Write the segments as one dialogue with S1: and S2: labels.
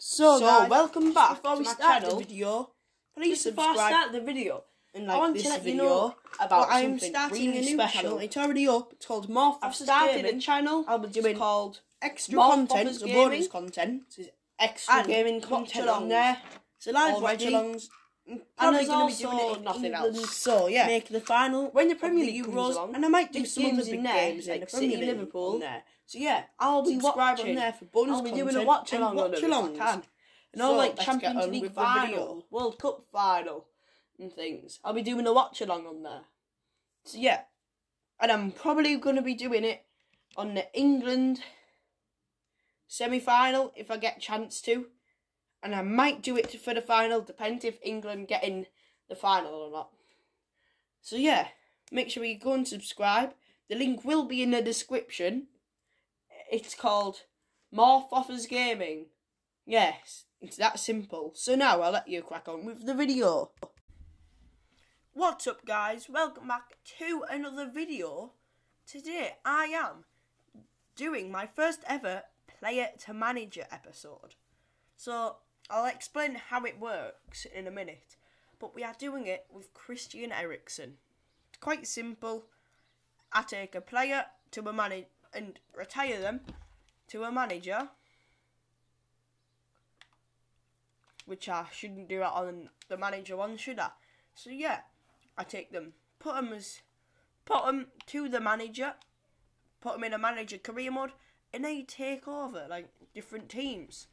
S1: So,
S2: So,
S1: guys,
S2: welcome back
S1: before
S2: to
S1: we
S2: my
S1: start
S2: channel.
S1: the video. Please
S2: Just before I
S1: subscribe
S2: start the video,
S1: and
S2: I want
S1: this
S2: to let you know about
S1: I'm
S2: something
S1: starting
S2: really
S1: a new
S2: special.
S1: channel. It's already up. It's called Morph
S2: I've started
S1: Gaming.
S2: a channel.
S1: I'll be doing
S2: It's called
S1: extra
S2: Morph
S1: content, so bonus content.
S2: Extra
S1: And
S2: gaming content on there.
S1: So live watch-alongs. I'm
S2: And there's
S1: going to be doing it in
S2: nothing
S1: England.
S2: else.
S1: So yeah,
S2: Make the final
S1: when the Premier League
S2: comes along,
S1: and I might do some other
S2: games
S1: big
S2: in
S1: games
S2: like
S1: like
S2: City,
S1: Premier League
S2: Liverpool.
S1: there. So yeah,
S2: I'll be
S1: subscribe
S2: watching.
S1: on there for bonus
S2: I'll be doing a watch along on it if I can. And all
S1: So,
S2: like Champions League final, World Cup final, and things. I'll be doing a watch along on there. So yeah, and I'm probably going to be doing it on the England semi final if I get a chance to, and I might do it for the final. Depends if England get in the final or not. So yeah, make sure you go and subscribe. The link will be in the description. It's called More Foffas Gaming. Yes, it's that simple. So now I'll let you crack on with the video. What's up guys? Welcome back to another video. Today I am doing my first ever player to manager episode. So I'll explain how it works in a minute. But we are doing it with Christian Eriksen. It's quite simple. I take a player to a manager and retire them to a manager which I shouldn't do it on the manager one, should I? So yeah, I take them, put them as, put them to the manager, put them in a manager career mode, and they take over like different teams,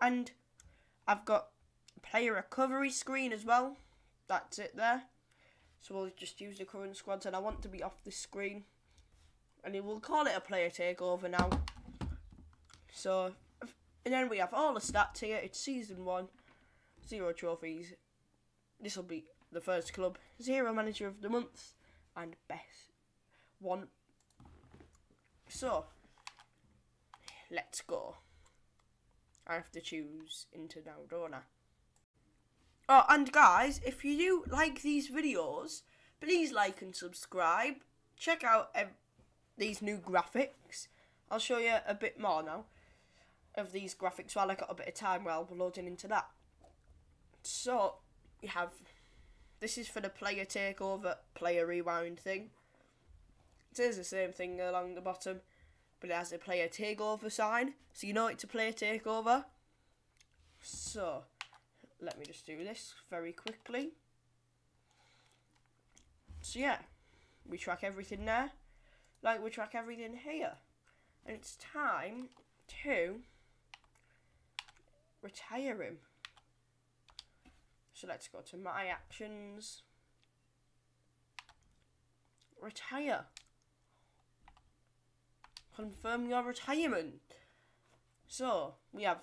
S2: and I've got player recovery screen as well. That's it there. So we'll just use the current squads, and I want to be off the screen, and it will call it a player takeover now. So, and then we have all the stats here. It's season one, zero trophies. This will be the first club, zero manager of the month, and best one. So, let's go. I have to choose into now, don't I? Oh, and guys, if you do like these videos, please like and subscribe. Check out these new graphics. I'll show you a bit more now of these graphics while I got a bit of time while we're loading into that. So you have this is for the player takeover, player rewind thing. It is the same thing along the bottom, but it has a player takeover sign, so you know it's a player takeover. So let me just do this very quickly. So yeah, we track everything there, like we track everything here, and it's time to retire him. So let's go to my actions. Retire. Confirm your retirement. So we have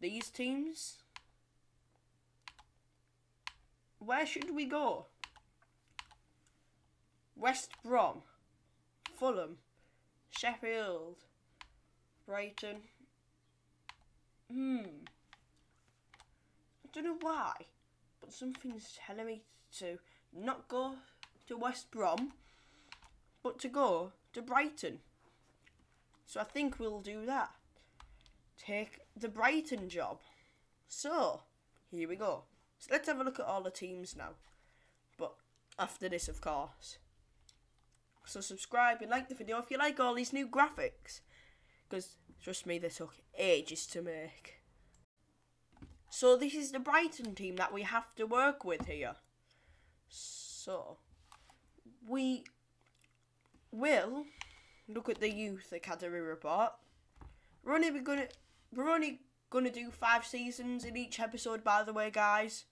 S2: these teams. Where should we go? West Brom, Fulham, Sheffield, Brighton, Hmm. I don't know why, but something's telling me to not go to West Brom, but to go to Brighton. So I think we'll do that. Take the Brighton job. So, here we go. So let's have a look at all the teams now. But after this, of course. So subscribe and like the video if you like all these new graphics. Because, trust me, they took ages to make. So this is the Brighton team that we have to work with here. So, we will look at the youth academy report. We're only gonna we're only gonna do five seasons in each episode. By the way, guys,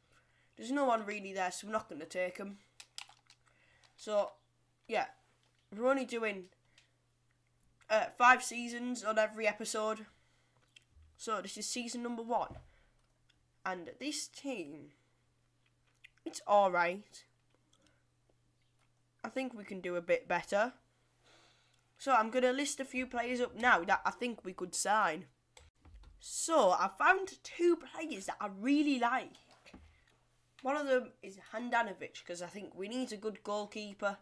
S2: there's no one really there, so we're not gonna take them. So, yeah, we're only doing uh, five seasons on every episode. So this is season number one, and this team, it's all right. I think we can do a bit better. So I'm going to list a few players up now that I think we could sign. So I found two players that I really like. One of them is Handanovic because I think we need a good goalkeeper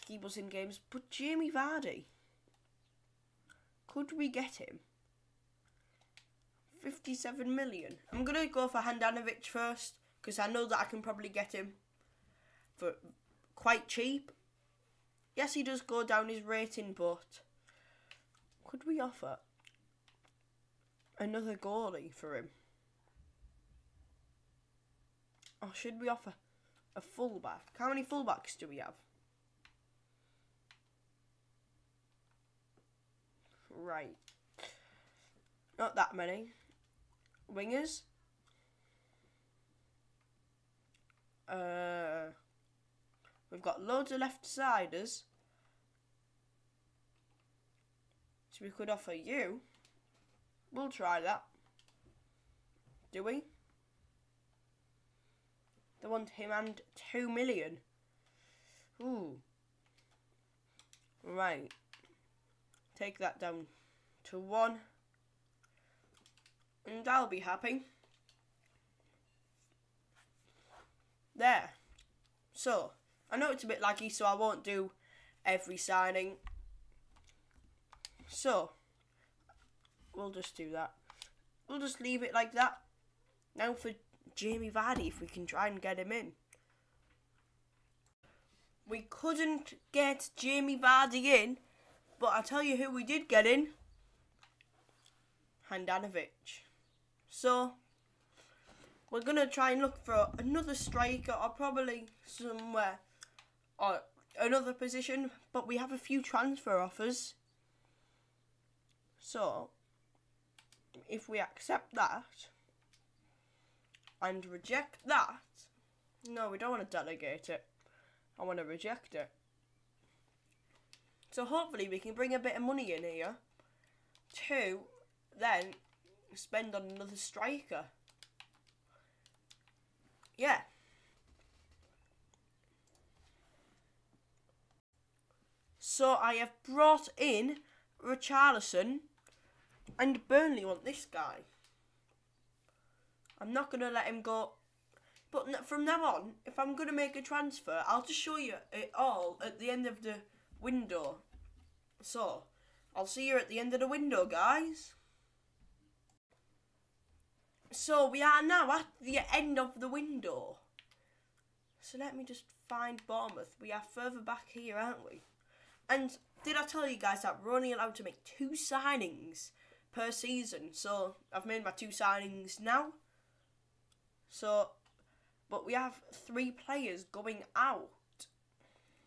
S2: keep us in games. But Jamie Vardy, could we get him? 57 million. I'm going to go for Handanovic first because I know that I can probably get him for quite cheap. Yes, he does go down his rating, but could we offer another goalie for him? Or should we offer a fullback? How many fullbacks do we have? Right. Not that many. Wingers. Uh, we've got loads of left siders. So we could offer you. We'll try that. Do we? They want him and two million. Ooh. Right. Take that down to one. And I'll be happy. There. So, I know it's a bit laggy, so I won't do every signing. So, we'll just do that. We'll just leave it like that. Now for Jamie Vardy, if we can try and get him in. We couldn't get Jamie Vardy in, but I'll tell you who we did get in. Handanovic. So, we're going to try and look for another striker or probably somewhere or another position, but we have a few transfer offers. So, if we accept that and reject that, no, we don't want to delegate it. I want to reject it. So hopefully we can bring a bit of money in here to then spend on another striker. Yeah. So I have brought in Richarlison and Burnley want this guy. I'm not going to let him go. But from now on, if I'm going to make a transfer, I'll just show you it all at the end of the window. So, I'll see you at the end of the window, guys. So, we are now at the end of the window. So, let me just find Bournemouth. We are further back here, aren't we? And did I tell you guys that we're only allowed to make two signings per season? So, I've made my two signings now. So, but we have three players going out.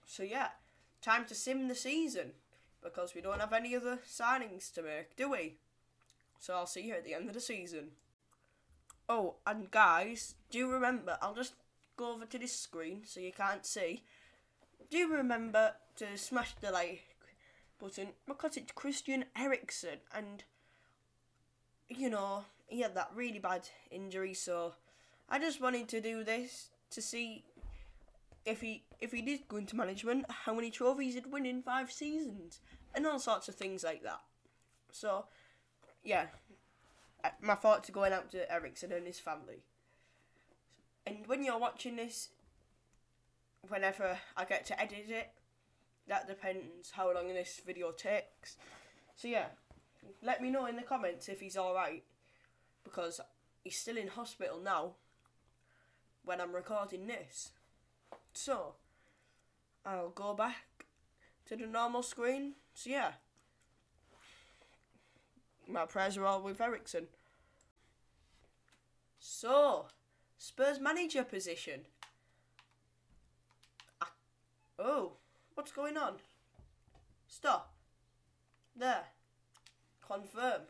S2: So, yeah, time to sim the season because we don't have any other signings to make, do we? So I'll see you at the end of the season. Oh, and guys, do remember, I'll just go over to this screen so you can't see. Do remember to smash the like button because it's Christian Eriksen and you know, he had that really bad injury so I just wanted to do this to see if he if he did go into management, how many trophies he'd win in five seasons, and all sorts of things like that. So, yeah, uh, my thoughts are going out to Eriksen and his family. And when you're watching this, whenever I get to edit it, that depends how long this video takes. So yeah, let me know in the comments if he's alright, because he's still in hospital now when I'm recording this. So, I'll go back to the normal screen. So yeah, my prayers are all with Eriksen. So, Spurs manager position. Ah, oh, what's going on? Stop. There. Confirm.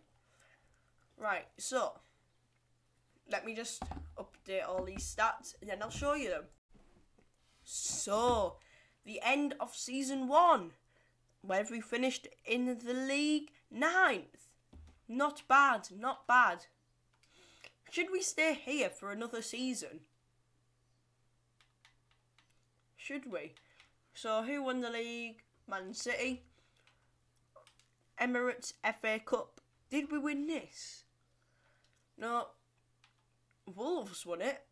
S2: Right, so, let me just update all these stats and then I'll show you them. So, the end of season one, where we finished in the league ninth. Not bad, not bad. Should we stay here for another season? Should we? So, who won the league? Man City. Emirates FA Cup. Did we win this? No. Wolves won it.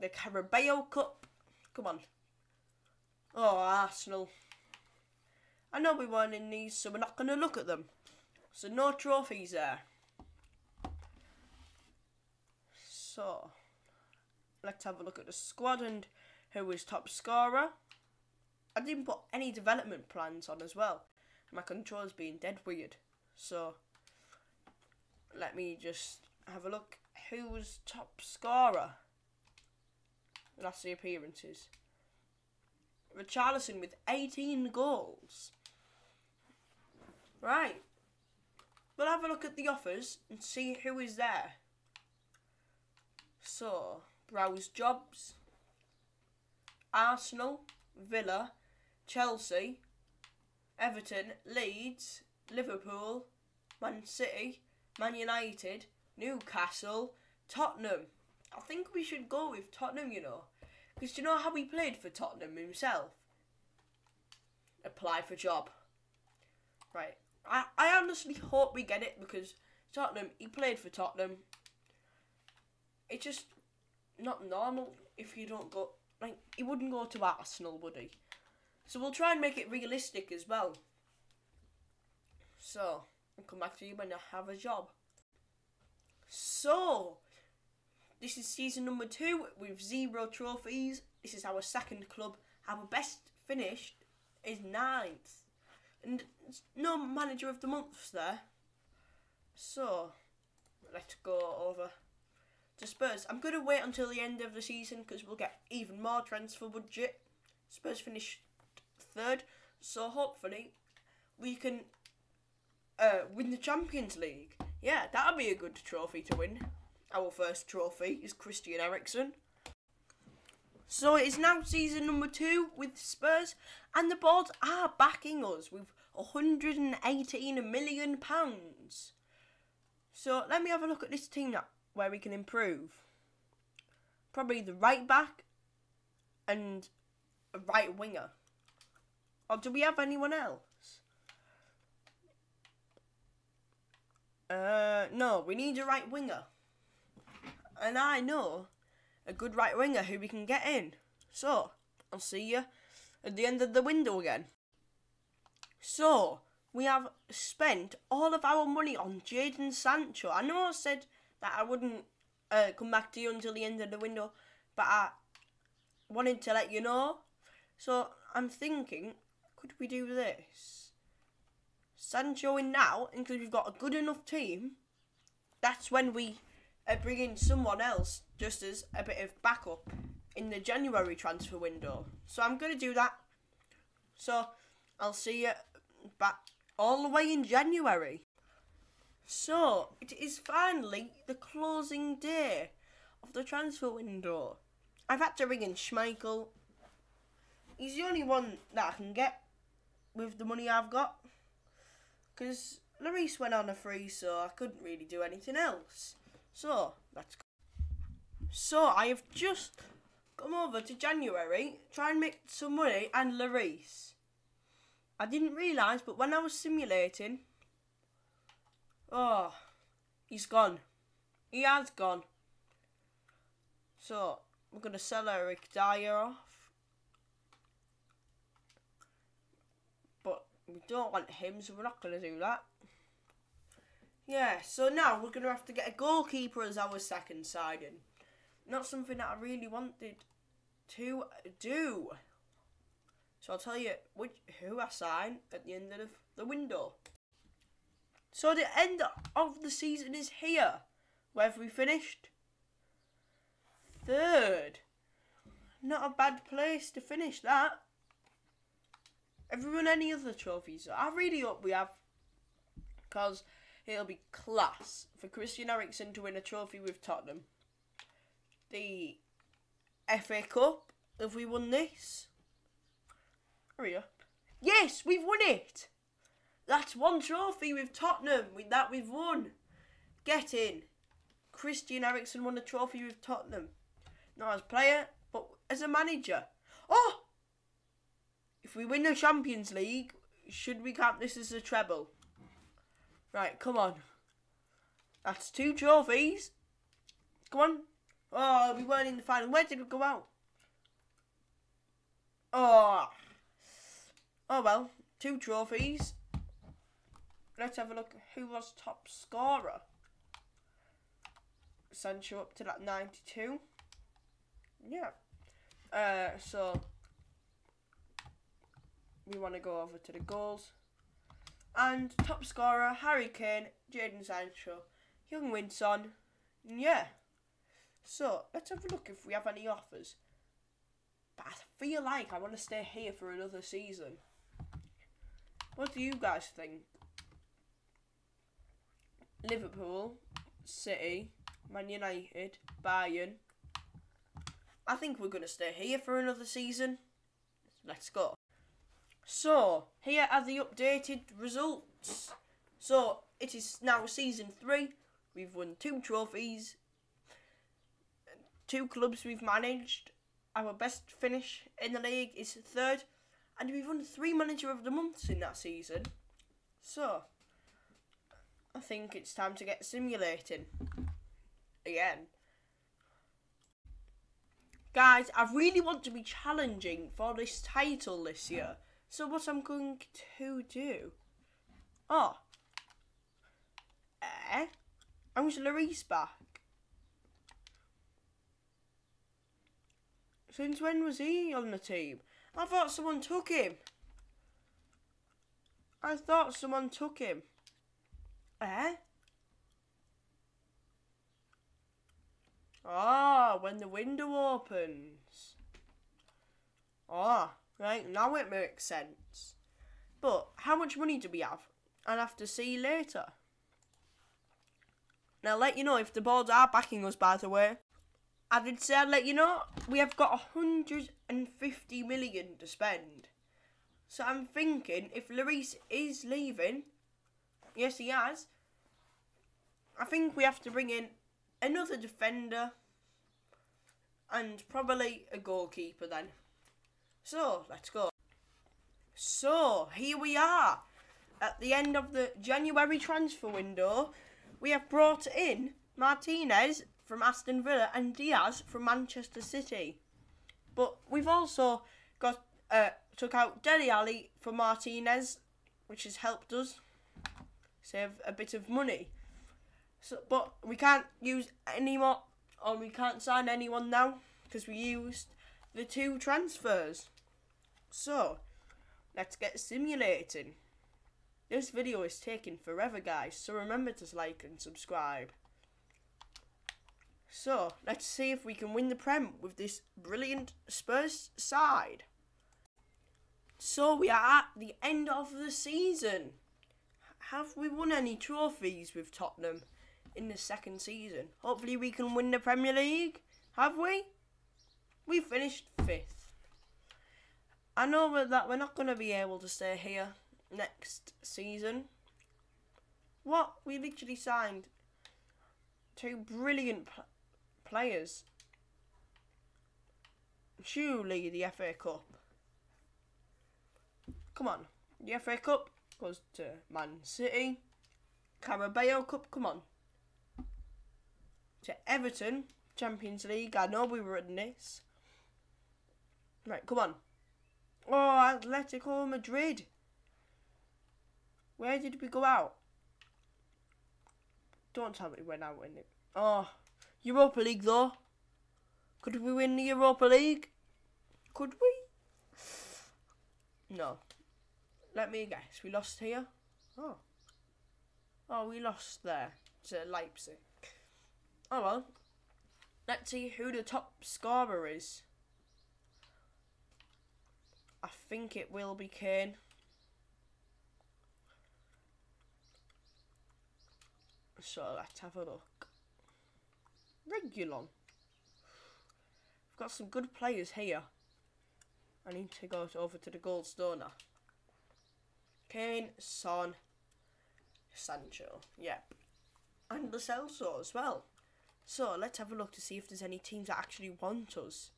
S2: The Carabao Cup. Come on. Oh, Arsenal. I know we weren't in these, so we're not going to look at them. So no trophies there. So, let's have a look at the squad and who was top scorer. I didn't put any development plans on as well. My controls being dead weird. So, let me just have a look. Who was top scorer? That's the appearances. Richarlison with 18 goals. Right. We'll have a look at the offers and see who is there. So, browse jobs. Arsenal, Villa, Chelsea, Everton, Leeds, Liverpool, Man City, Man United, Newcastle, Tottenham. I think we should go with Tottenham, you know. Because you know how he played for Tottenham himself? Apply for job. Right. I, I honestly hope we get it because Tottenham, he played for Tottenham. It's just not normal if you don't go. Like, he wouldn't go to Arsenal, would he? So we'll try and make it realistic as well. So, I'll come back to you when I have a job. So, this is season number two with zero trophies. This is our second club. Our best finished is ninth. And no manager of the month there. So, let's go over to Spurs. I'm going to wait until the end of the season because we'll get even more transfer budget. Spurs finished third, so hopefully we can uh, win the Champions League. Yeah, that'll be a good trophy to win. Our first trophy is Christian Eriksen. So it is now season number two with Spurs, and the boards are backing us with 118 million pounds. So let me have a look at this team now, where we can improve. Probably the right back and a right winger. Or do we have anyone else? Uh, no, we need a right winger. And I know a good right winger who we can get in. So, I'll see you at the end of the window again. So, we have spent all of our money on Jadon Sancho. I know I said that I wouldn't uh, come back to you until the end of the window, but I wanted to let you know. So, I'm thinking, could we do this? Sancho in now, because we've got a good enough team, that's when we uh, bring in someone else just as a bit of backup in the January transfer window. So I'm going to do that. So I'll see you back all the way in January. So it is finally the closing day of the transfer window. I've had to ring in Schmeichel. He's the only one that I can get with the money I've got. Because Lloris went on a free, so I couldn't really do anything else. So, let's go. So, I have just come over to January, try and make some money, and Lloris. I didn't realise, but when I was simulating, oh, he's gone. He has gone. So, we're going to sell Eric Dier off. But we don't want him, so we're not going to do that. Yeah, so now we're going to have to get a goalkeeper as our second signing. Not something that I really wanted to do. So I'll tell you which, who I sign at the end of the window. So the end of the season is here. Where have we finished? Third. Not a bad place to finish that. Have we won any other trophies? I really hope we have. Because it'll be class for Christian Eriksen to win a trophy with Tottenham. The FA Cup, have we won this? Hurry up. Yes, we've won it! That's one trophy with Tottenham, with that we've won. Get in. Christian Eriksen won a trophy with Tottenham. Not as player, but as a manager. Oh! If we win the Champions League, should we count this as a treble? Right, come on. That's two trophies. Come on. Oh, we weren't in the final. Where did we go out? Oh. Oh well, two trophies. Let's have a look who was top scorer. Sancho up to that 92. Yeah. Uh, so we want to go over to the goals. And top scorer, Harry Kane, Jadon Sancho, Young Winson. Yeah. So let's have a look if we have any offers. But I feel like I want to stay here for another season. What do you guys think? Liverpool, City, Man United, Bayern. I think we're going to stay here for another season. Let's go. So, here are the updated results. So, it is now season three. We've won two trophies, two clubs we've managed. Our best finish in the league is third, and we've won three manager of the months in that season. So, I think it's time to get simulating again. Guys, I really want to be challenging for this title this year. So what I'm going to do... Oh. Eh? How's Lloris back? Since when was he on the team? I thought someone took him. I thought someone took him. Eh? Ah, when the window opens. Ah, right, now it makes sense. But how much money do we have? I'll have to see later. Now, let you know if the boards are backing us, by the way. I did say I'd let you know. We have got 150 million to spend. So I'm thinking if Lloris is leaving, yes he has, I think we have to bring in another defender and probably a goalkeeper then. So, let's go. So, here we are. At the end of the January transfer window, we have brought in Martinez from Aston Villa and Diaz from Manchester City. But we've also got uh, took out Dele Alli for Martinez, which has helped us save a bit of money. So, but we can't use any more, or we can't sign anyone now because we used the two transfers. So, let's get simulating. This video is taking forever, guys, so remember to like and subscribe. So, let's see if we can win the Prem with this brilliant Spurs side. So, we are at the end of the season. Have we won any trophies with Tottenham in the second season? Hopefully, we can win the Premier League. Have we? We finished fifth. I know that we're not going to be able to stay here next season. What? We literally signed two brilliant pl players. Surely the FA Cup. Come on. The FA Cup goes to Man City. Carabao Cup, come on. To Everton, Champions League. I know we were in this. Right, come on. Oh, Atletico Madrid. Where did we go out? Don't tell me we went out in it. Oh, Europa League though. Could we win the Europa League? Could we? No. Let me guess. We lost here. Oh. Oh, we lost there to Leipzig. Oh well. Let's see who the top scorer is. I think it will be Kane. So let's have a look. Regulon. We've got some good players here. I need to go over to the gold store now. Kane, Son, Sancho. Yep. And Lo Celso as well. So let's have a look to see if there's any teams that actually want us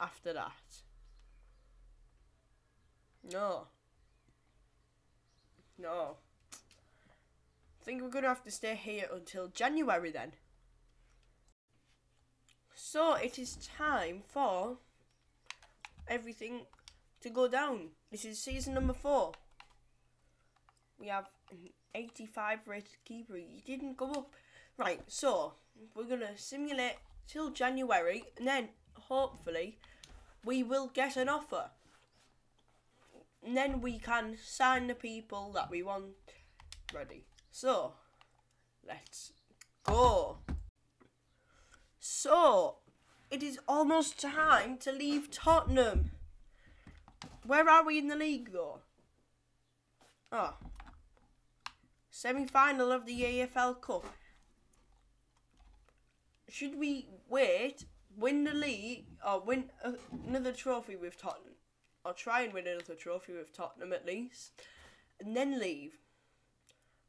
S2: after that. No. No. I think we're going to have to stay here until January then. So it is time for everything to go down. This is season number four. We have an 85 rated keeper. He didn't go up. Right, so we're gonna simulate till January, and then hopefully we will get an offer. And then we can sign the people that we want ready. So let's go. So it is almost time to leave Tottenham. Where are we in the league though? Ah. Oh. Semi final of the EFL Cup. Should we wait, win the league, or win uh, another trophy with Tottenham? Or try and win another trophy with Tottenham at least, and then leave?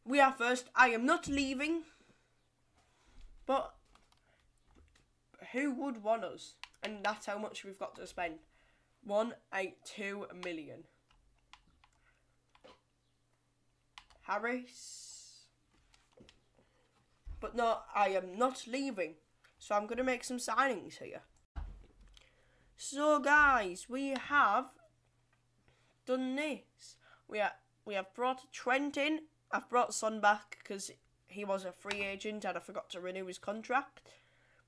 S2: We are first. I am not leaving, but who would want us? And that's how much we've got to spend. One eight two million. Harris. But no, I am not leaving. So I'm going to make some signings here. So guys, we have done this. We are we have brought Trent in. I've brought Son back because he was a free agent and I forgot to renew his contract.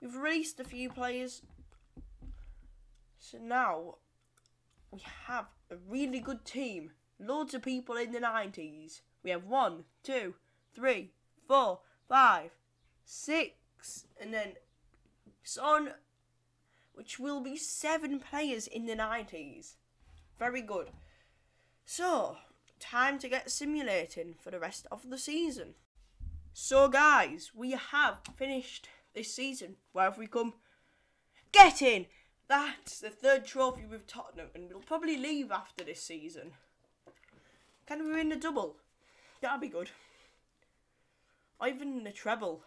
S2: We've released a few players. So now we have a really good team. Loads of people in the 90s. We have one, two, three, four, five, six, and then Son, which will be seven players in the 90s. Very good. So, time to get simulating for the rest of the season. So, guys, we have finished this season. Where have we come? Get in! That's the third trophy with Tottenham, and we'll probably leave after this season. Can we win the double? That'd be good. Or even the treble.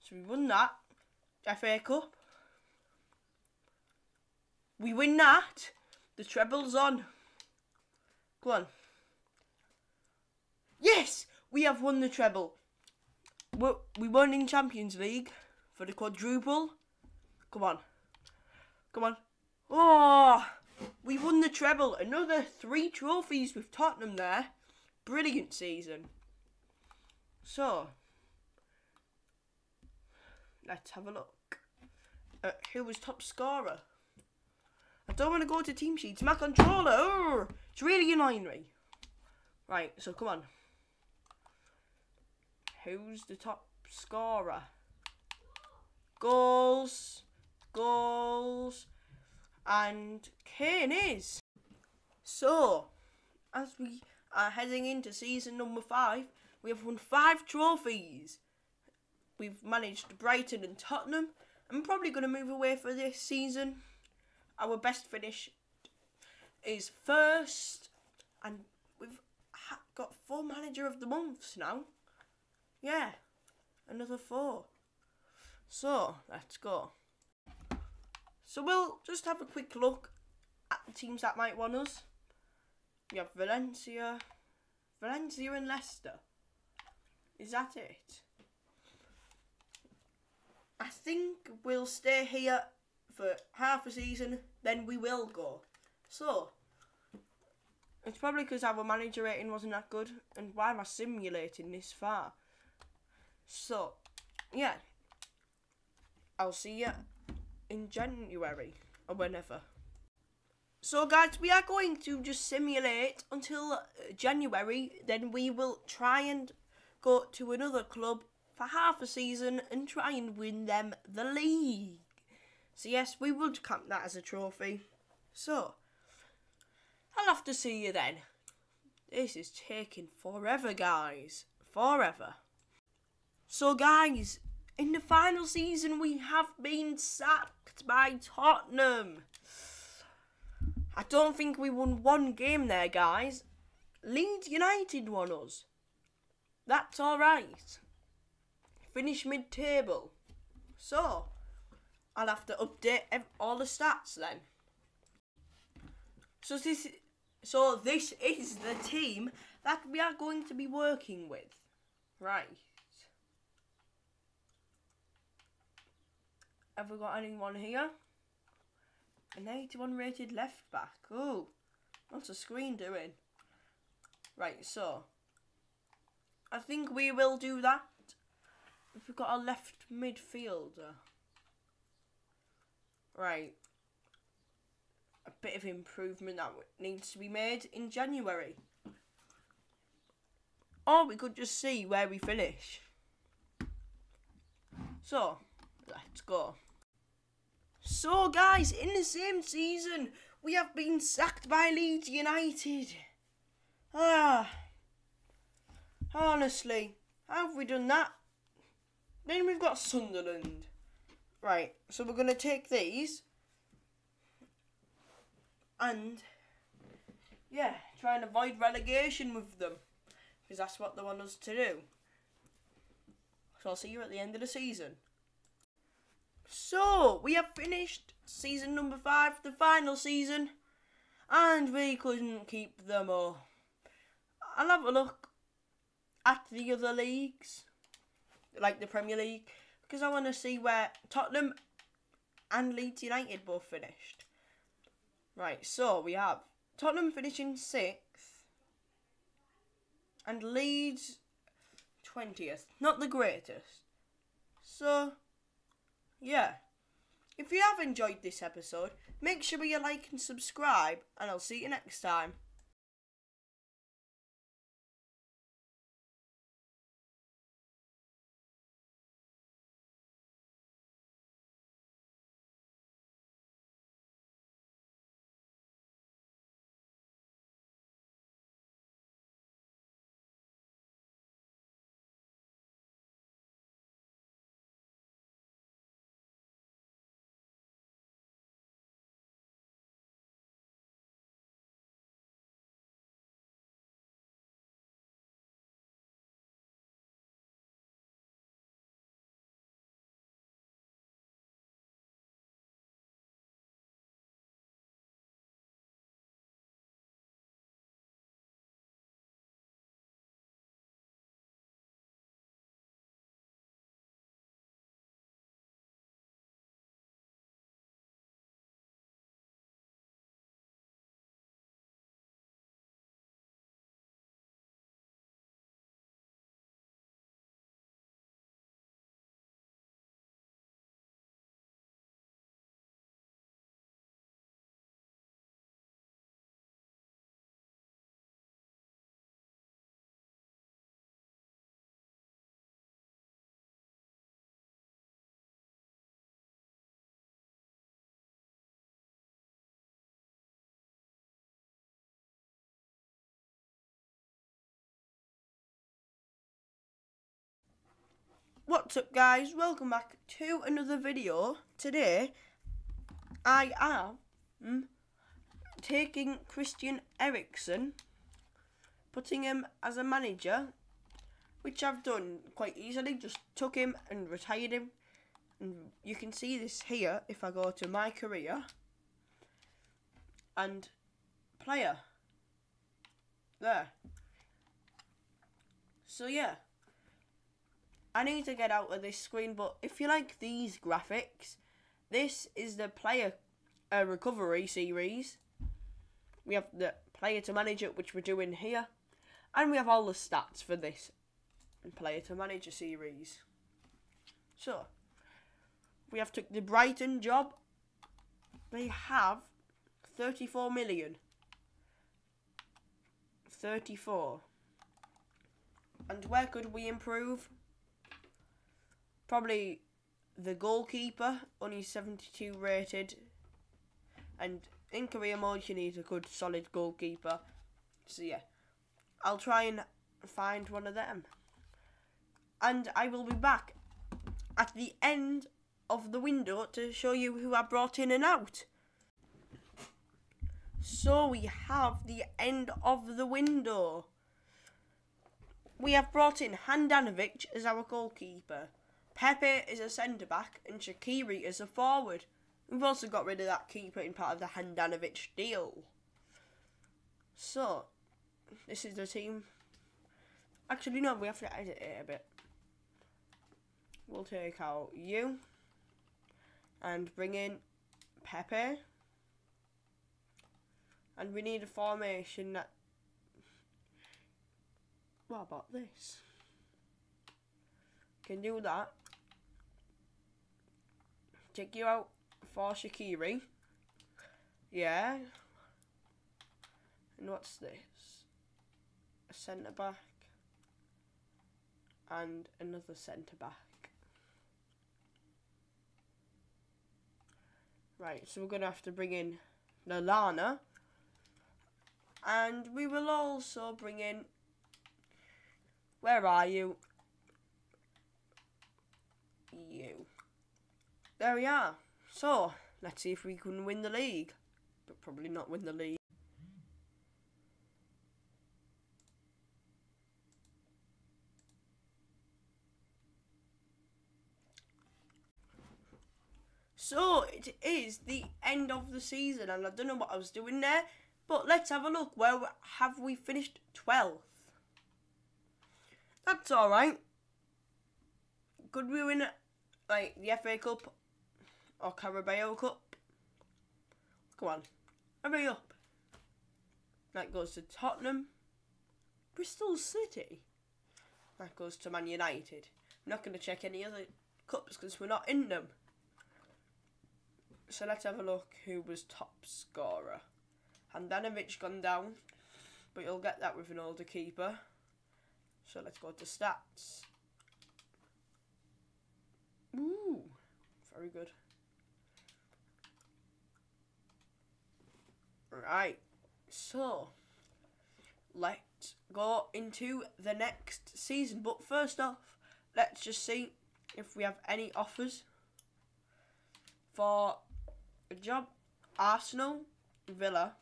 S2: So we won that. FA Cup. We win that. The treble's on. Go on. Yes! We have won the treble. We we won in Champions League for the quadruple. Come on. Come on. Oh! We won the treble. Another three trophies with Tottenham there. Brilliant season. So, let's have a look. Uh, who was top scorer? Don't want to go to team sheets. My controller, oh, it's really annoying me. Right, so come on. Who's the top scorer? Goals, goals, and Kane is. So, as we are heading into season number five, we have won five trophies. We've managed Brighton and Tottenham. I'm probably going to move away for this season. Our best finish is first, and we've got four manager of the months now. Yeah, another four. So let's go. So we'll just have a quick look at the teams that might want us. We have Valencia, Valencia and Leicester. Is that it? I think we'll stay here for half a season, then we will go. So, it's probably because our manager rating wasn't that good, and why am I simulating this far? So, yeah, I'll see you in January or whenever. So, guys, we are going to just simulate until uh, January, then we will try and go to another club for half a season and try and win them the league. So yes, we would count that as a trophy. So, I'll have to see you then. This is taking forever, guys. Forever. So, guys, in the final season, we have been sacked by Tottenham. I don't think we won one game there, guys. Leeds United won us. That's alright. Finish mid table. So, I'll have to update all the stats then. So this, so this is the team that we are going to be working with, right? Have we got anyone here? An 81 rated left back. Oh, what's the screen doing? Right, so I think we will do that. If we've got a left midfielder. Right. A bit of improvement that needs to be made in January. Or we could just see where we finish. So, let's go. So, guys, in the same season, we have been sacked by Leeds United. Ah. Honestly, how have we done that? Then we've got Sunderland. Right, so we're going to take these. And, yeah, try and avoid relegation with them. Because that's what they want us to do. So I'll see you at the end of the season. So, we have finished season number five, the final season. And we couldn't keep them all. I'll have a look at the other leagues, like the Premier League, because I want to see where Tottenham and Leeds United both finished. Right, so we have Tottenham finishing sixth and Leeds 20th. Not the greatest. So, yeah. If you have enjoyed this episode, make sure you like and subscribe, and I'll see you next time. What's up guys, welcome back to another video. Today, I am mm, taking Christian Eriksen, putting him as a manager, which I've done quite easily, just took him and retired him. And you can see this here if I go to my career and player. There. So yeah. I need to get out of this screen, but if you like these graphics, this is the player uh, recovery series. We have the player to manager, which we're doing here, and we have all the stats for this player to manager series. So, we have took the Brighton job. They have 34 million. 34. And where could we improve? Probably the goalkeeper, only 72 rated. And in career mode, you need a good, solid goalkeeper. So, yeah, I'll try and find one of them. And I will be back at the end of the window to show you who I brought in and out. So we have the end of the window. We have brought in Handanovic as our goalkeeper. Pepe is a centre back and Shaqiri is a forward. We've also got rid of that keeper in part of the Handanovic deal. So, this is the team. Actually, no, we have to edit it a bit. We'll take out you and bring in Pepe. And we need a formation that. What about this? Can do that. Take you out for Shaqiri. Yeah. And what's this? A centre back. And another centre back. Right, so we're going to have to bring in Lallana. And we will also bring in. Where are you? You. There we are. So, let's see if we can win the league. But probably not win the league. So it is the end of the season, and I don't know what I was doing there, but let's have a look. Where have we finished? 12th. That's all right. Could we win like the FA Cup or Carabao Cup? Come on, hurry up. That goes to Tottenham, Bristol City. That goes to Man United. I'm not going to check any other cups because we're not in them. So let's have a look who was top scorer. Handanovic gone down, but you'll get that with an older keeper. So let's go to stats. Ooh, very good. Right, so let's go into the next season. But first off, let's just see if we have any offers for a job. Arsenal, Villa,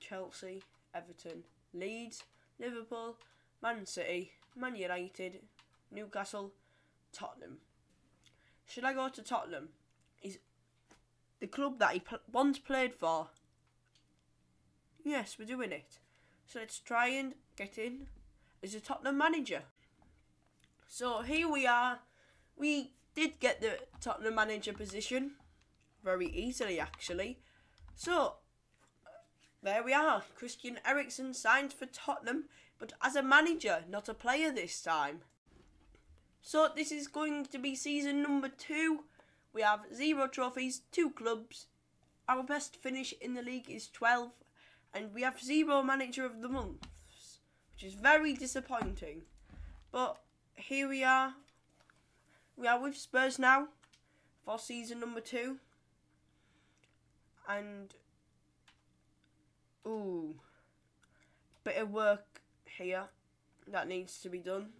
S2: Chelsea, Everton, Leeds, Liverpool, Man City, Man United, Newcastle, Tottenham. Should I go to Tottenham? Is the club that he once played for? Yes, we're doing it. So let's try and get in as a Tottenham manager. So here we are. We did get the Tottenham manager position very easily, actually. So there we are. Christian Eriksen signed for Tottenham, but as a manager, not a player this time. So this is going to be season number two. We have zero trophies, two clubs. Our best finish in the league is 12, and we have zero manager of the months, which is very disappointing. But here we are. We are with Spurs now for season number two. And ooh, bit of work here that needs to be done.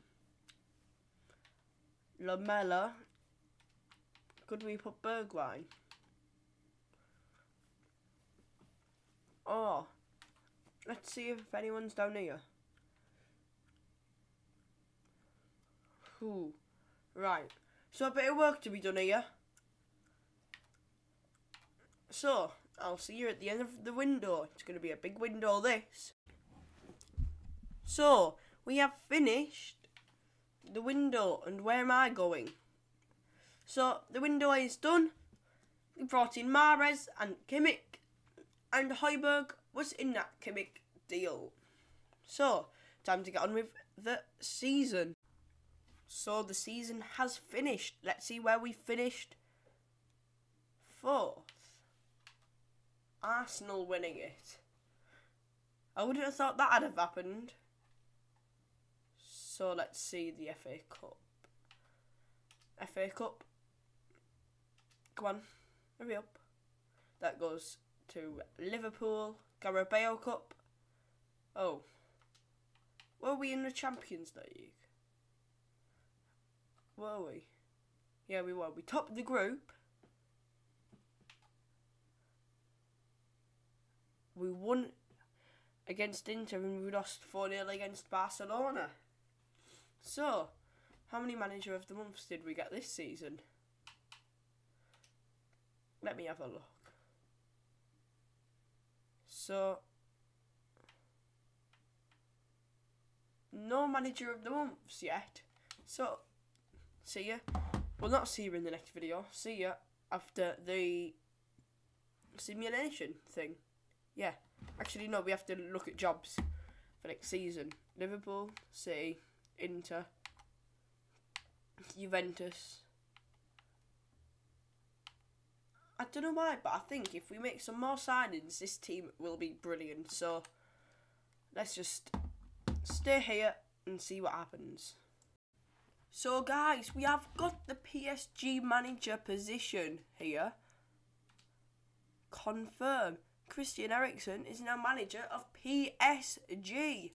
S2: Lamela. Could we put Bergwijn? Oh, let's see if anyone's down here. Who? Right. So a bit of work to be done here. So, I'll see you at the end of the window. It's going to be a big window, this. So, we have finished the window, and where am I going? So, the window is done. We brought in Mares and Kimmich, and Højbjerg was in that Kimmich deal. So, time to get on with the season. So, the season has finished. Let's see where we finished. Fourth. Arsenal winning it. I wouldn't have thought that would have happened. So let's see the FA Cup. FA Cup. Come on, hurry up. That goes to Liverpool. Carabao Cup. Oh. Were we in the Champions League? Were we? Yeah, we were. We topped the group. we won against Inter and we lost 4 0 against Barcelona. So, how many manager of the months did we get this season? Let me have a look. So, no manager of the months yet. So, see ya. Well, not see you in the next video. See ya after the simulation thing. Yeah. Actually, no, we have to look at jobs for next season. Liverpool, City, Inter, Juventus. I don't know why, but I think if we make some more signings, this team will be brilliant. So let's just stay here and see what happens. So, guys, we have got the PSG manager position here. Confirm. Christian Eriksen is now manager of PSG.